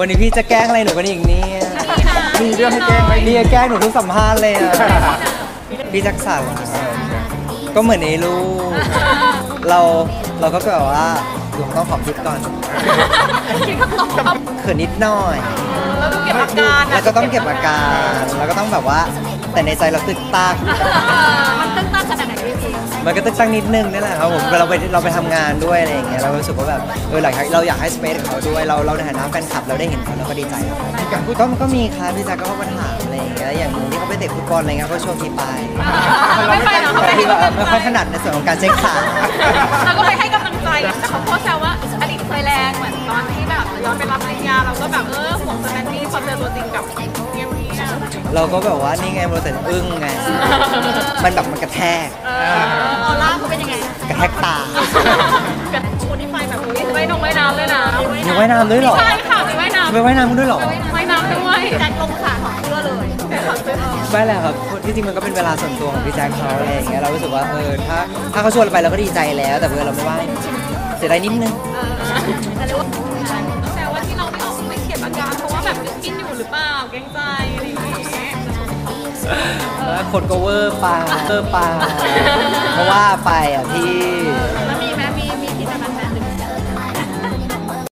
วันนี้พี่จะแกล้งอะไรหนูกันอีกเนี่ยมีเรื่องให้แกล้งไหมพี่จะแกล้งหนูทุกสัมภาษณ์เลยอะพี่แจ็คสันนะครับก็เหมือนในรูปเราเราก็แบบว่าดูต้องขอบคิดก่อนคิดคำตอบเขินนิดหน่อยแล้วก็เก็บอาการแล้วก็ต้องเก็บอาการ แล้วก็ต้องแบบว่า แต่ในใจเราตึกตักมันตึ้งตั้งขนาดไหนพี่พี มันก็ตึกตักนิดนึงนี่แหละครับผมเราไปเราไปทำงานด้วยอะไรอย่างเงี้ยเรารู้สึกว่าแบบเออหลังจากเราอยากให้สเปซของเขาด้วยเราเราในฐานะแฟนคลับเราได้เห็นเขาเราก็ดีใจครับมีการพูดก็ก็มีครับพี่แจ๊คก็เข้ามาถามอะไรอย่างเงี้ยอย่างหนูที่เขาไปเตะฟุตบอลอะไรเงี้ยก็ชวนพี่ไปไม่ไปเหรอเขาแต่ไปให้พี่แบบกำลังไม่ใจค่อยถนัดในส่วนของการเช็คขาเราก็ไปให้กำลังใจแต่เขาโพสต์แซวว่าอดีตเคยแรงเหมือนตอนที่แบบย้อนไปรับปริญญาเราก็แบบเออห่วงสแตนดี้พอเจอตัวจริงกับเกมนี้นะเราก็แบบว่านี่ไงโมเสสอึ้งไง มันแบบมันกระแทก กระแทกตากับคนที่ไปแบบอุ้ยว่ายน้องว่ายน้ำเลยนะมีว่ายน้ำด้วยเหรอใช่ค่ะมีว่ายน้ำไปว่ายน้ำกันด้วยเหรอว่ายน้ำด้วยแจ็คลงขาถอดเสื้อเลยถอดเสื้อไม่แหละครับที่จริงมันก็เป็นเวลาส่วนตัวของพี่แจ็คเขาอะไรอย่างเงี้ยเรารู้สึกว่าเออถ้าถ้าเขาชวนเราไปเราก็ดีใจแล้ว แต่เพื่อเราไม่ว่ายเสียดายนิดนึงแต่รู้ว่าแต่ว่าที่เราไม่ออกไม่เก็บอาการเพราะว่าแบบกินอยู่หรือเปล่าเกรงใจ คนก็เวอร์ไปเวอร์ไปเพราะว่าไปอะพี่